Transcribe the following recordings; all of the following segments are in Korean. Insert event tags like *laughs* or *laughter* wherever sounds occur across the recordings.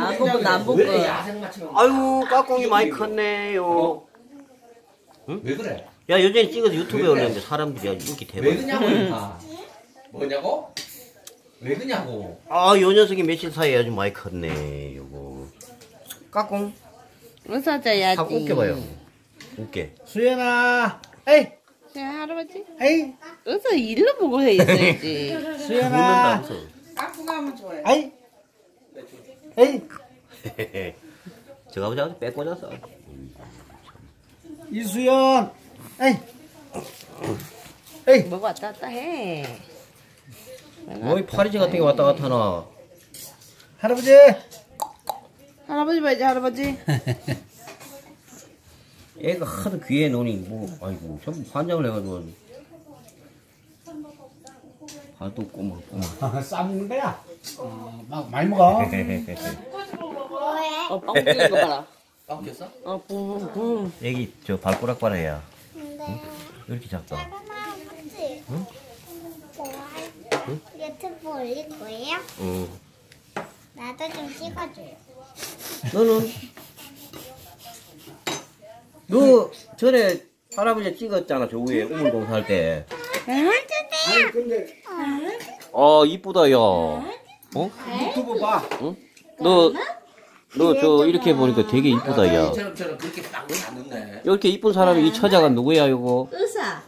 남북은 남북은. 왜 야생마처럼 아유 까꿍이 많이 컸네요. 왜 그래? 야 여전히 찍어서 유튜브에 올렸는데 사람들이 아주 인기 왜 대박. 그냐고 임마 뭐냐고? 왜 그냐고 아요 녀석이 며칠 사이에 아주 많이 컸네 요거. 까꿍. 웃어줘야지. 한번 웃겨봐요. 웃게. 수연아, 에이, 자, 할아버지. 에이, 웃어 일로 보고 해 있어야지. 웃는다 수연아, 웃어. 까꿍 하면 좋아요. 에이, 에이, 저 아버지 아주 빼꽂았어. 이수연, 에이, 에이, 뭐가 왔다 갔다 해. 뭐이 파리지 같은 게 왔다 갔다 하나. 할아버지, 할아버지 봐야지 할아버지. *laughs* 애가 하도 귀에 노니 뭐 아이고 전부 환장을 해가지고 발도 꼬물꼬물. *laughs* 싸먹는 거야. 어, 막 많이 먹어. 어, 빵 뛰는 거 봐라. *laughs* 빵 꼈어? 어, 붕, 붕. 애기 저 발꼬락 봐라야. 근데 이렇게 작다. 할아버지 응? 유튜브 올릴 거예요? 응. 나도 좀 찍어줘요. 너는 너 전에 할아버지 찍었잖아 저 위에 우물동 살 때. 아니 근데 아 이쁘다 야. 어? 유튜브 봐. 너 너 저 이렇게 보니까 되게 이쁘다 야. 그렇게 넣네 이렇게 이쁜 사람이 이 처자가 누구야 이거? 의사.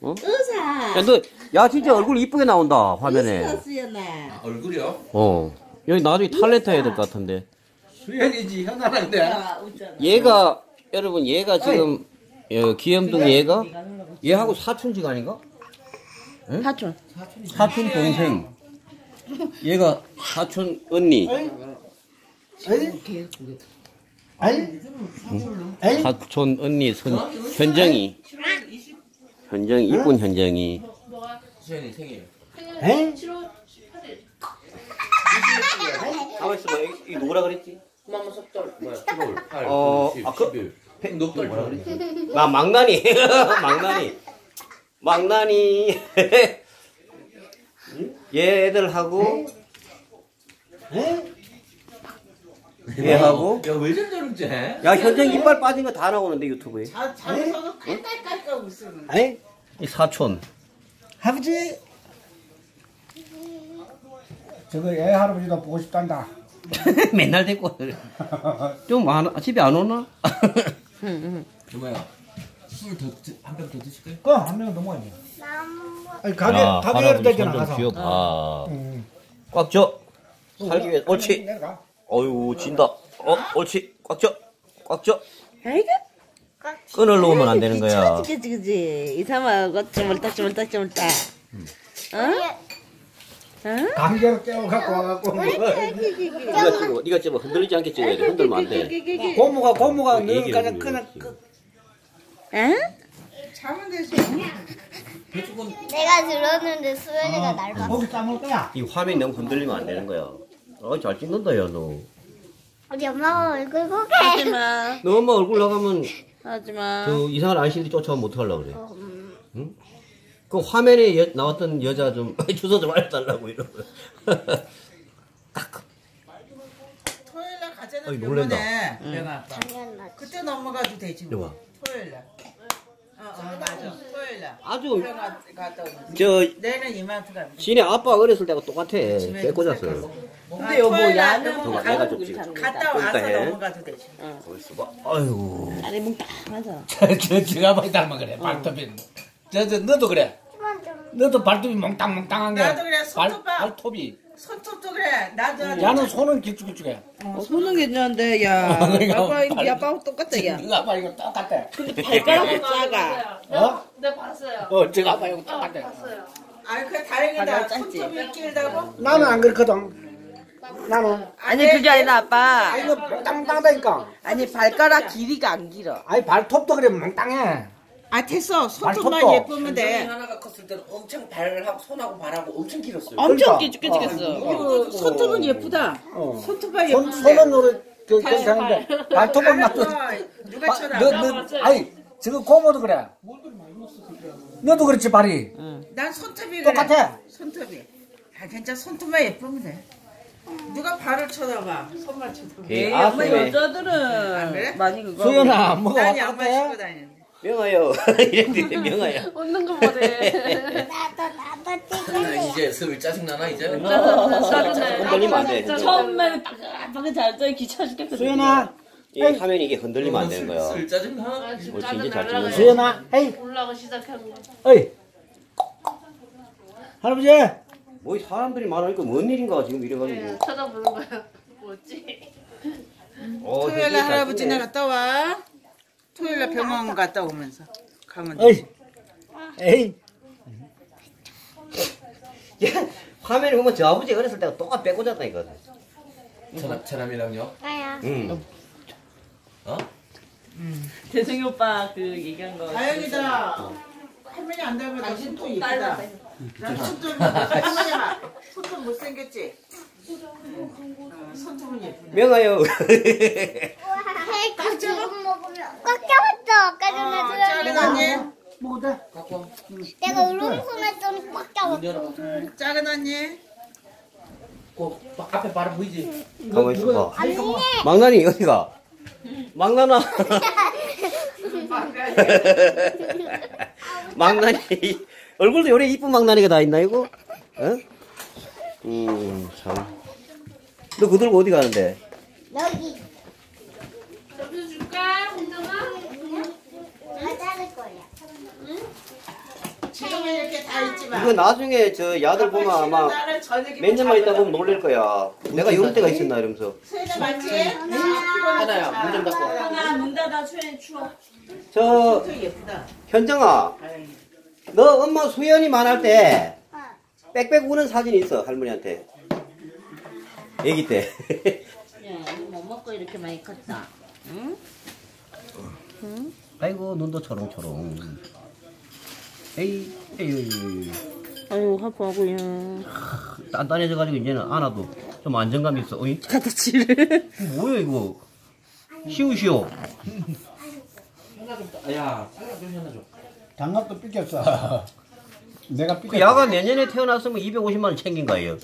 어? 의사. 야 너 야 진짜 얼굴 이쁘게 나온다 화면에. 수연아. 아, 얼굴이요? 어. 여기 나중에 탤런트 해야 될 것 같은데. 수현이지 현아란데 아, 웃잖아. 얘가 여러분 얘가 지금 어, 귀염둥이 얘가 얘하고 사촌지가 아닌 가? 사촌. 사촌 동생. 얘가 사촌 언니. 에이, 에이, 에이, 사촌 언니 선, 현정이. 현정이 이쁜 현정이. 수현이 생일 가만 있어봐. 이, 이 누구라 그랬지? 엄마 석달 뭐야 7월 8 어, 10, 아, 그- 11 넉달 뭐라 그랬지? 아 망나니. *laughs* 망나니. 망나니. *laughs* 얘들하고 얘하고 야왜 저러지? 야 현정 이빨 빠진 거 다 나오는데 유튜브에. 자, 자면서도 깔깔깔깔 웃으면. 에이, 이 사촌. 할아버지. 저거 애 할아버지도 보고 싶단다. *laughs* 맨날 데리고. *laughs* 좀 안, 집에 안 오나? 저 뭐야 술더한 병더 드실까요? 그한 넘어가야 돼. 나무 아니 가게 야, 가게 할아버지 해도 되잖아 가서. 쥐어봐. 응. 꽉 줘. 살기 위해. 옳지. 어유 진다. 어, 옳지. 꽉 줘. 꽉 줘. 아이고. 끈을 놓으면 안 되는 거야. 그치, 그치, 그치. 이상하고 쪼물딱, 쪼물딱, 쪼물딱. 어? 어? 강제로 깨워 갖고 와갖고 뭐. 네가 찍어. 네가 찍어. 흔들리지 않게 찍어야 돼. 흔들면 안 돼. 고모가 고모가 그 얘기를 너 응? 자면 되지. 내가 들었는데 수연이가 날 봤어. 고기 싸먹을 거야. 이 화면이 너무 흔들리면 안 되는 거야. 어, 잘 찍는다, 야, 너. 우리 엄마가 얼굴 고개. 하지마. 너 엄마 얼굴 나가면 하지마. 저 이상한 아저씨들이 쫓아오면 어떡하려고 그래? 응? 그 화면에 여- 나왔던 여자 좀 *laughs* 주소 좀 알려달라고 이러고. *laughs* 토요일 날 가잖아. 어이, 놀랜다. 병원에. 내가 아빠. 당연하지. 그때 넘어가도 되지. 이리 와. 뭐. 토요일 날. 어, 어, 맞아. 토요일 날. 아주 병원 갔다 오면. 저 내는 이마트 갑니다. 신의 아빠 어렸을 때가 똑같아. 빼꽂았어. 근데 여보, 토요일 날 야는 넘어가- 내가 좀. 갔다 와서 그러니까 해. 넘어가도 되지. 벌써 봐. 아이고. 아니, 뭉딱하면서. *laughs* 저, 저, 제가 많이 닮아 그래, 발톱이. 저, 저, 너도 그래. 너도 발톱이 몽땅몽땅한 게. 나도 그래, 발, 손톱 봐. 발톱이. 손톱도 그래. 나도. 야는 손은 길쭉길쭉해. 어, 손은 괜찮은데, 야. 아빠, 아빠하고 똑같다, 야. 네가 아빠 이거 똑같아. 발가락이 *laughs* 작아. 어? 네 봤어요. 어, 제가 아빠 이거 어, 똑같아. 봤어요. 아, 그 다행이다. 손톱이 길다고? 나는 안 그렇거든. 나는. 아니, 그게 아니라, 아빠. 아, 이거 몽땅몽땅하다니까. 아니, 발가락 길이가 안 길어. 아니, 발톱도 그래, 몽땅해. 아, 됐어. 손톱만 발톱도. 예쁘면 돼. 하나가 컸을 때는 엄청 발하고 손하고 발하고 엄청 길었어요. 엄청 그러니까. 길쭉해지겠어. 이거 손톱은 예쁘다. 어. 손톱만 손, 예쁘면 손은 우리, 그, 괜찮은데. 발톱은 나도. 알았어. 누가 바- 쳐다? 너, 너, 아니, 저거 고모도 그래. 너도 그렇지, 발이. 난 손톱이 그래. 똑같아. 손톱이. 아, 괜찮아. 손톱만 예쁘면 돼. 누가 발을 쳐다봐. 손만 쳐다봐. 예, 에이, 아, 엄마 그래. 여자들은 그래? 많이 그거. 수연아 뭐가 난 양말 신고 해? 다니는데. 명아요. *laughs* 이랬는데 명아야. *laughs* 웃는 거 보래. 나도 나도 아, 찍을래. 이제 슬 짜증나나 이제? 흔들리면 안 돼. 처음에는 빠글빠글 잘때 귀찮아 죽겠거든. 수연아 이 화면이 이게 흔들리면 안 되는 거야. 슬 짜증나? 아, 옳지, 이제 잘. 찍는다. 수연아 에이 올라가 시작한 거. 어이 할아버지 뭐 사람들이 많으니까 뭔 일인가 지금 이래가지고. 네, 쳐다보는 거야. 뭐지? 어, 토요일 되게 날잘 할아버지네 찍네. 갔다 와. 토요일 날 병원 갔다 오면서 가면 돼. 어이 에이 야, 화면에 보면 저 아버지 어렸을 때가 똑같 빼고 잤다니까. 차남, 차남이랑요? 나야. 응. 어? 대승이 오빠 그 얘기한 거. 다행이다. 할머니 안 닮아도 손톱 이쁘다. 난 손톱 못생겼지? 어, 손톱은 예쁘네. 명아요. *laughs* 먹으면 꽉 잡았어. 아까 전에. 언니, 먹어도 돼? 갖고 와. 내가 울음소매 좀꽉 잡았어. 작은 언니. 그 앞에 바로 보이지? 가만 있어봐. 언니. 망나니 어디가? 망나나. *laughs* 망나니. 얼굴도 요래 이쁜 망나니가 다 있나 이거? 어? 음 참. 너 그거 들고 어디 가는데? 여기. 점수 줄까? 혼자만? 다 자를 거야. 지금은 이렇게 다 있지만. 이거 나중에 저 야들 보면 아마 몇 년만 있다 보면 놀랄 거야. 내가 이럴 때가 있었나 이러면서. 수혜자 맞지? 하나야, 문 좀 닫고. 하나 문 닫아 추해 추워. 저 손톱 예쁘다. 현정아. 너 엄마 수연이만 할때 어. 빽빽 우는 사진 있어 할머니한테. 애기 때. 야, 이거 뭐 먹고 이렇게 많이 컸다. 응? 아이고 눈도 초롱초롱. 에이, 에이, 아유 아파하고요. 단단해져가지고 이제는 안아도 좀 안정감 있어. 어이? 가다치를. 뭐야 이거? 쉬우쉬우. 야, 장갑. 장갑도 삐꼈어 *laughs* 내가 그 삐꼈어 야가 *laughs* 내년에 태어났으면 250만 원 챙긴 거예요.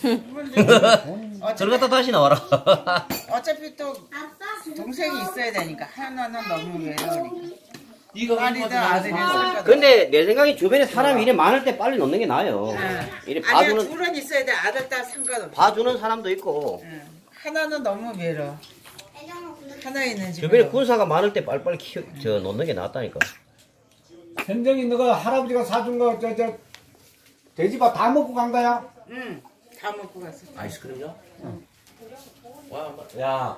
*laughs* 들어갔다 다시 나와라. 어차피 또 동생이 있어야 되니까 하나는 너무 외로우니까. 딸이든 아들이든 쓸거든. 근데 내 생각에 주변에 사람이 이래 많을 때 빨리 놓는 게 나아요. 이래 아니야 봐주는 둘은 있어야 돼 아들 딸 상관없어. 봐주는 사람도 있고 응. 하나는 너무 외로워. 하나 있는 집. 주변에 군사가 많을 때 빨리빨리 키워 저 놓는 게 낫다니까. 현정이 너가 할아버지가 사준 거 저 저 돼지밥 다 먹고 간 거야? 응. 다 먹고 갔어. 아이스크림요? 와. 야,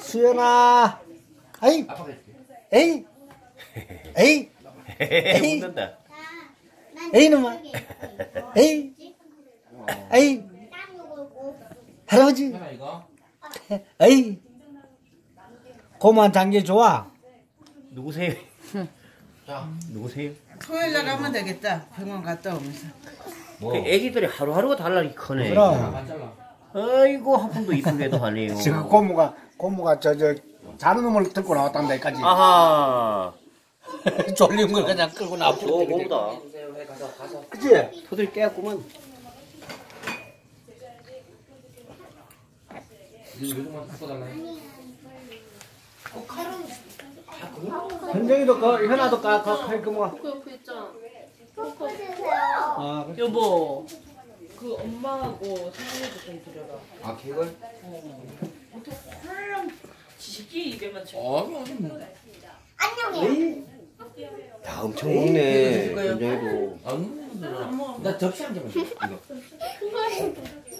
수연아 아이 아빠가 해줄게. 에이 에이 에이 웃는다. 에이 놈아 에이 에이 할아버지. 에이 고만 장기 좋아 누구세요? 자, 누구세요? 토요일 날 가면 되겠다. 병원 갔다 오면서. 그 애기들이 하루하루가 달라기 크네. 그럼 안 잘라. 아이고 하품도 이쁘게도 하네요. 지금 고모가 고모가 저저 자는 놈을 들고 나왔단다까지 아하. *laughs* 졸린 걸 그냥 끌고. 해 가서 가서. 그치? 갖고 달라. 현정이도 그 현아도 까그 뭐. 그 옆에 있잖아. 아, 여보. 그 엄마하고 생일도 좀 드려라. 아, 개걸? 헐렁 입에만 쳐. 어, 뭐. 안녕해. 야 엄청 먹네. 아, 나 접시 한 개만 줘. 이거. *laughs*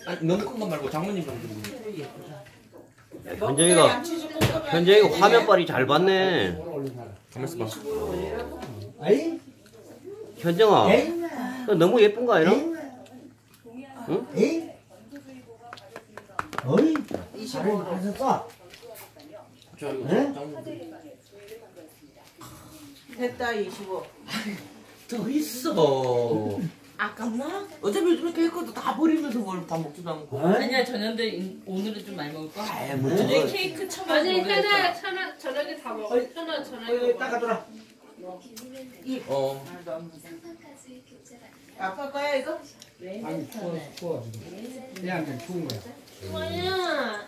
아니, 너무 큰거 말고 장모님 좀 드리고. 현정이가 현정이가 화면빨이 잘 봤네. 가만있어 봐. 에이 현정아, 너 너무 예쁜 거 아니야? 에이 어이 잘하셨어 저 이거 네? 됐다 25. *laughs* 더 있어. 아깝나? 어차피 요즘에 케이크도 다 버리면서 뭘 다 먹지도 않고. 아니야 저녁인데 인- 오늘은 좀 많이 먹을 거야. 아이, 뭐 저거. 케이크 처먹어. 아니, 하나, 하나, 저녁에 다 먹어. 하나, 저녁에 먹어. 닦아줘라 어. 아빠 거야 이거? 아니 추워 추워 지금 얘한테 추운 거야 뭐야?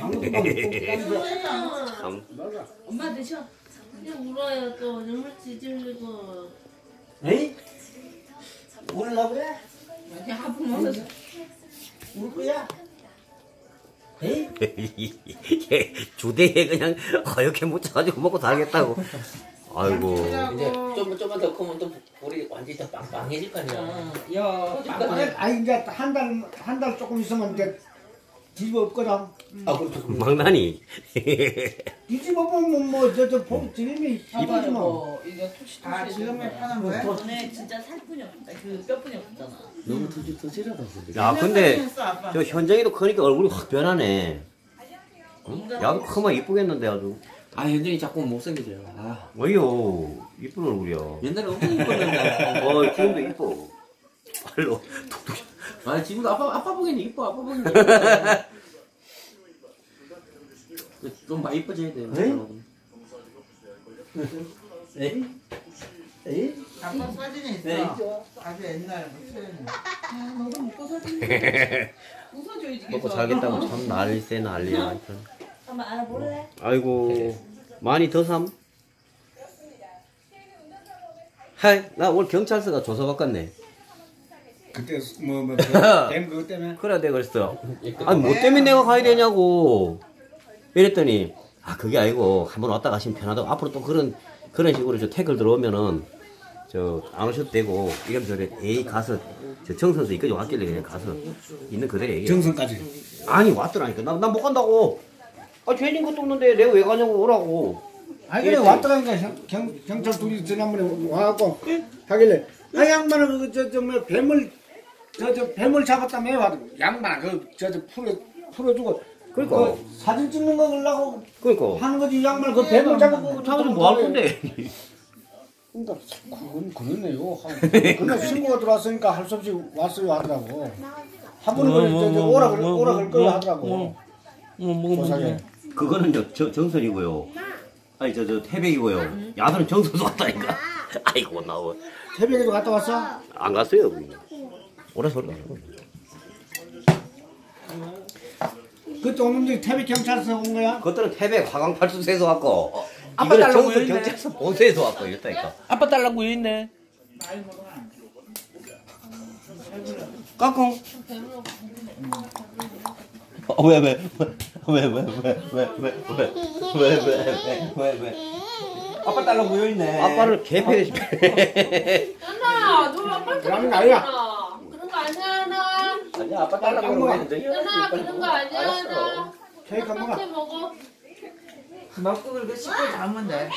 아무도 막 참. 엄마 드셔. 이제 울어요 또 눈물 찌질리고. 에이? 울으려 그래? 그냥 한푼 먹어서 울 거야? 에이? *laughs* 얘 주대에 그냥 허옇게 묻혀가지고 먹고 살겠다고. 아이고. 이제 좀 좀만 더 크면 또 볼이 완전히 더 빵빵해질 거 아니야. 야 아니 이제 한 달 한 달 조금 있으면 이제 뒤집어 엎거든 아 그렇죠. 망나니. *laughs* 뒤집어 보면 뭐 저저 지름이 이쁘지 뭐 이게 아 지금에 파는 거야? 너네 진짜 살 뿐이 없다. 그 뼈뿐이 없잖아. 너무 터질 터질하다. 야, 근데. 저 현정이도 크니까 얼굴이 확 변하네. 응? 야도 크면 이쁘겠는데 아주. 아 현정이 자꾸 못생겨져요. 아 어이요, 이쁜 얼굴이야. 옛날에 엄청 이뻤는데. 어, 지금도 이뻐. 발로 톡톡. 아 지금도 아빠 아빠 보기에는 이뻐 아빠 보기에는 이뻐. *laughs* 좀 많이 이뻐져야 돼. 에이? 에이? 아빠 사진이 있어. 네, 아주 옛날 무슨 먹고 살겠다고 *laughs* 참 난리세 난리야. 하여튼. 한번 알아 볼래? 아이고, 많이 더 삼? 하이, 나 오늘 경찰서가 조사 받겠네. 그때 *laughs* 뭐뭐뱀 그거 때문에 그래, 내가 그랬어. 아니, 뭐 때문에 내가 가야 되냐고. 이랬더니, 아, 그게 아니고, 한번 왔다 가시면 편하다고. 앞으로 또 그런, 그런 식으로 저 태클 들어오면은, 저, 안 오셔도 되고, 이러면서 그래, 에이, 가서, 저 정선수 이까지 왔길래 그냥 가서, 있는 그대로 얘기해. 정선까지 아니, 왔더라니까. 나, 나못 간다고. 아, 죄진 것도 없는데 내가 왜 가냐고 오라고. 아니 그래 왔더라니까 경, 경, 경찰 둘이 지난번에 와갖고 하길래 아 양반은 그저저뭐 뱀을 저저 뱀을 잡았다며 와 양반 그저저 풀어 풀어주고 그러니까. 그 사진 찍는 거 하려고 그러니까. 하는 거지 양반 그 뱀을 잡고 잡아서 뭐 할 건데? 그러니까 그건 그러네요 하고 그냥 신고가 들어왔으니까 할 수 없이 왔어요 하더라고 한 번은 그래 저, 저 오라 그래 오라 그럴 거야 하더라고 조사에 그거는 저, 저 정선이고요. 아니 저 저 태백이고요. 야들은 정선수 왔다니까. *laughs* 아이고 나와. 새벽에도 갔다 왔어? 안 갔어요. 오래 소리. 그때 오는데 태백 경찰서 온 거야? 그것들은 태백 화강팔수소에서 왔고. 아빠 달라고 했네. 경찰서 본서에서 왔고 이랬다니까. 아빠 딸랑 있네. 까꿍. 어, 왜, 왜, 왜, 왜, 왜, 왜, 왜, 왜, 왜, 왜, 왜, 왜, 왜. 아빠 딸랑 모여 있네. 아빠를 개패 연아, 너 아빠한테 그런 거 아니야. 아니야. 거 아니야, 아빠 딸랑 모여 모여. 있는데. 연아, 그런 거 아니야, 연아. 케이크 한 번만 먹어. 먹고 그렇게 씻고 자면 돼.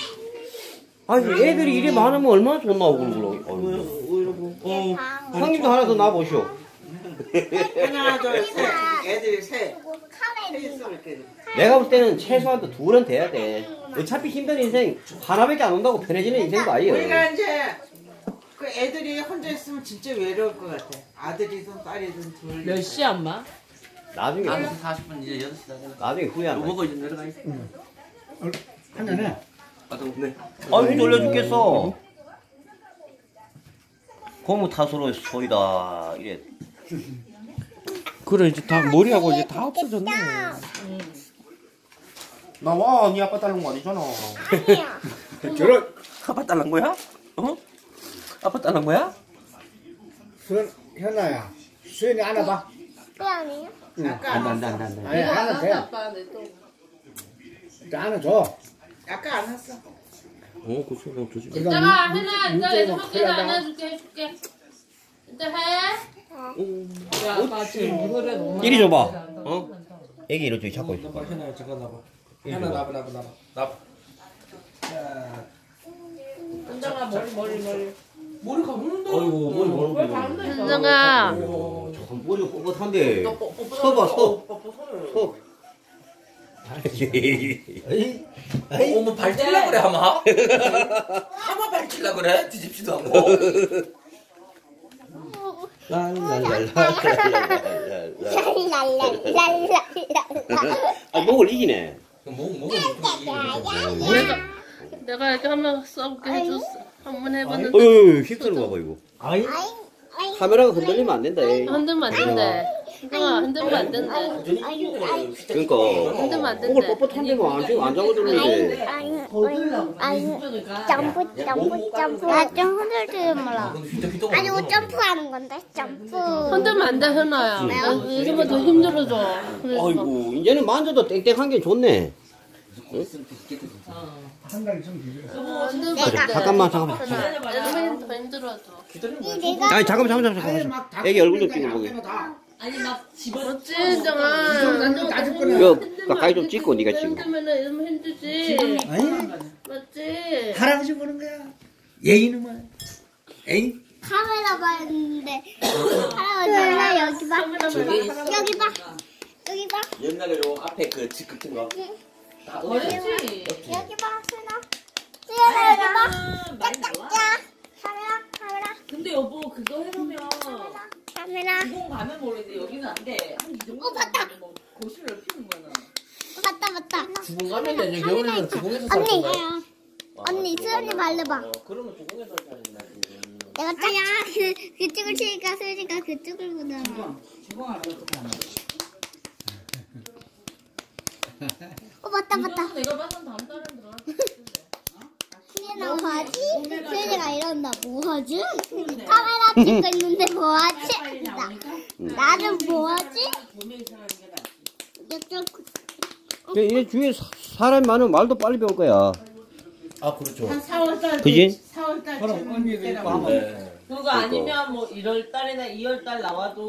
아니 애들이 이래 많으면 얼마나 좋나 그러고. 어, 형님도 하나 더 놔보시오. 하나 둘 셋 애들이 셋. 카레 셋 이렇게. 내가 볼 때는 최소한 둘은 돼야 돼. 어차피 힘든 인생 하나밖에 안 온다고 편해지는 인생도 아니에요. 우리가 이제 그 애들이 혼자 있으면 진짜 외로울 것 같아. 아들이든 딸이든 둘. 몇시 엄마? 나중에 아 40분 이제 6시 다 됐네. 나중에 후회 안뭐 해. 먹어 이제 내려가 있어. 한잔해 아또 네. 아유 놀려 죽겠어. 고무 탓으로 소이다 이래. 그래 이제 다 머리하고 이제 다 없어졌네. 나와, 네 아빠 딸랑 거 아니잖아. 아니야. *laughs* 저런 아빠 딸랑 거야? 어? 아빠 딸랑 거야? 수연 현아야 수연이 안아봐 왜 아니야? 아까 안 왔어. 아니 안아도 돼 아빠, 내 또. 일단 안아줘 아까 안 왔어. 어, 그 소리 조심. 이거 이따가 문- 해나, 문- 이따 문제는 해줄게, 큰일 난다. 안아줄게, 해줄게. 이따 해. 야, 아빠 지금 이거를 너무 이리 줘봐. 어? 애기 줘 잡고 있어. 나봐, 현아 잠깐 나봐. 현아 나봐, 나봐, 나봐, 나봐. 현정아 머리 머리 머리. 머리 감는다. 어이구 머리. 가운데 있어? 현정아. 저 머리가 뻣뻣한데. 서봐 서. 서. 에이. 어, 어머 발질라 그래 하마? 하마 발질라 그래? 뒤집지도 않고. 랄랄랄랄랄랄랄. 랄랄랄랄랄랄. 아 목을 이기네. 뭐 먹어. 내가, 내가 이렇게 한번 써볼게 해줬어. 한번 해봤는데 어유 휩쓰는 거 봐봐 이거. 아이 아잉? 카메라가 흔들리면 안 된다. 에이. 흔들면 안 된대. 형아 흔들면 안 된대. 그러니까. 흔들면 안 그걸 된대. 뻣뻣한 데만 안 지금 안 잡아주는데. 아잉 아잉 아잉. 점프 점프 점프. 나 좀 흔들지 마라. 진짜 휘떡 아니 이거 점프하는 건데? 점프. 흔들면 안 돼, 현아야. 요즘은 더 힘들어져. 그래서. 아이고 이제는 만져도 땡땡한 게 좋네. 한 달이 좀 길어요. 내가 안 돼. 잠깐만 잠깐만. 힘들어져. 이 내가 아니 잠깐만 잠깐만 잠깐만. 막다 애기 얼굴 좀 찍어 보게. 다. 맞지, 현정아. 정도 따질 거네. 이거 가까이 좀 찍고 네가 찍어. 흔들면은 이러면 힘들지. 아니 맞지? 할아버지 보는 거야. 얘기는 뭐야? 에이 카메라 봤는데 *coughs* 할아버지 나 여기 봐 여기 봐 여기 봐 옛날에 요 앞에 그집 같은 거 어렵지? 여기 봐 수나. 수연아 여기 봐 짝짝짝. 카메라 카메라. 근데 여보 그거 해보면 카메라 구공 가면 모르는데 여기는 안 돼. 한 이 정도 어, 봤다. 뭐 고시를 넓히는 거는. 맞다 맞다. 주공 가면 되냐 겨울에는 주공에서 살 언니 건가요? 언니 수연이 어, 그러면 주공에서 살지 내가 짝야. *laughs* 그, 그쪽을 치니까 수연이가 그쪽을 보잖아 하나? 어 맞다 맞다 내가 봐선 다음 달에 들어갈 것 수연아 뭐하지? 수연이가 이런다 뭐하지? 카메라 찍고 있는데 뭐하지? 나, 나는 뭐하지? 얘 주위에 사- 사람이 많으면 말도 빨리 배울 거야. 아 그렇죠 한 4월달 그지? 4월달 그럼 언니들 있고 하면 네. 그거 아니면 뭐 1월 달이나 2월 달 나와도